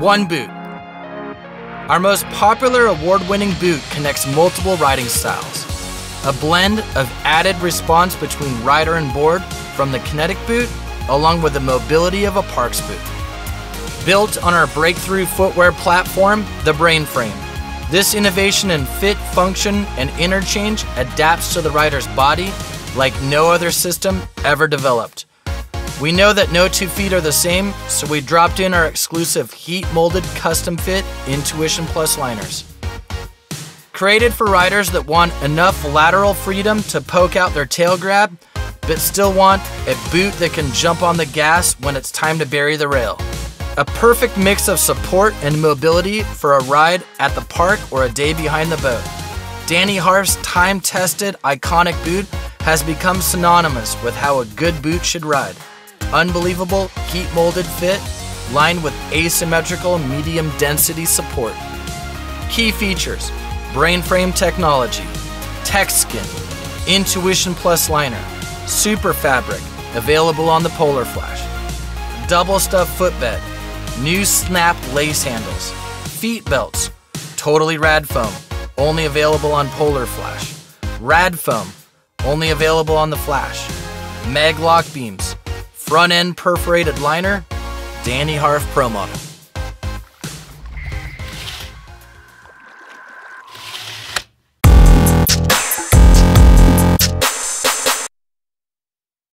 One boot. Our most popular award winning boot connects multiple riding styles. A blend of added response between rider and board from the Kinetic boot, along with the mobility of a Parks boot. Built on our breakthrough footwear platform, the Brainframe. This innovation in fit, function, and interchange adapts to the rider's body like no other system ever developed. We know that no two feet are the same, so we dropped in our exclusive heat molded custom fit Intuition Plus liners. Created for riders that want enough lateral freedom to poke out their tail grab, but still want a boot that can jump on the gas when it's time to bury the rail. A perfect mix of support and mobility for a ride at the park or a day behind the boat. Danny Harf's time tested, iconic boot has become synonymous with how a good boot should ride. Unbelievable heat molded fit, lined with asymmetrical medium density support. Key features Brainframe technology, TechSkin, Intuition Plus liner, Super Fabric, available on the Polar Flash, Double Stuff footbed, new snap lace handles, feet belts, totally rad foam, only available on Polar Flash, Rad Foam, only available on the Flash, Mag lock beams, front end perforated liner, Danny Harf Pro Model.